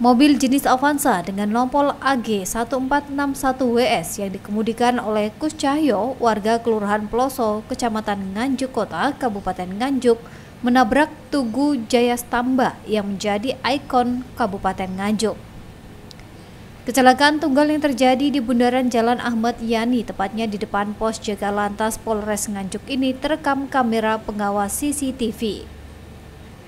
Mobil jenis Avanza dengan nompol AG 1461WS yang dikemudikan oleh Kus Cahyo, warga Kelurahan Peloso, Kecamatan Nganjuk Kota, Kabupaten Nganjuk, menabrak Tugu Jaya Stamba yang menjadi ikon Kabupaten Nganjuk. Kecelakaan tunggal yang terjadi di bundaran Jalan Ahmad Yani, tepatnya di depan pos jaga lantas Polres Nganjuk ini terekam kamera pengawas CCTV.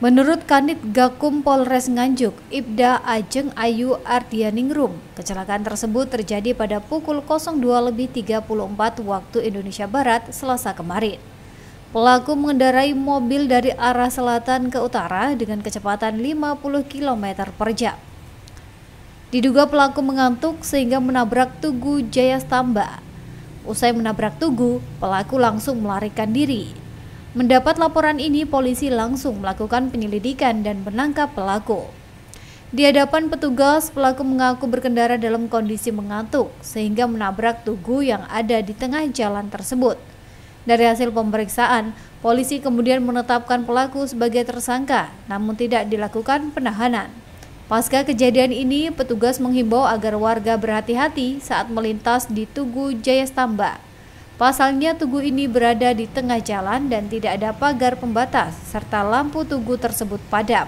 Menurut Kanit Gakum Polres Nganjuk, Ibda Ajeng Ayu Ardianingrum, kecelakaan tersebut terjadi pada pukul 02.34 waktu Indonesia Barat Selasa kemarin. Pelaku mengendarai mobil dari arah selatan ke utara dengan kecepatan 50 km per jam. Diduga pelaku mengantuk sehingga menabrak Tugu Jaya Stamba. Usai menabrak Tugu, pelaku langsung melarikan diri. Mendapat laporan ini, polisi langsung melakukan penyelidikan dan menangkap pelaku. Di hadapan petugas, pelaku mengaku berkendara dalam kondisi mengantuk sehingga menabrak tugu yang ada di tengah jalan tersebut. Dari hasil pemeriksaan, polisi kemudian menetapkan pelaku sebagai tersangka, namun tidak dilakukan penahanan. Pasca kejadian ini, petugas menghimbau agar warga berhati-hati saat melintas di Tugu Jaya Stamba. Pasalnya tugu ini berada di tengah jalan dan tidak ada pagar pembatas serta lampu tugu tersebut padam.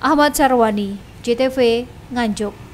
Ahmad Sarwani, JTV, Nganjuk.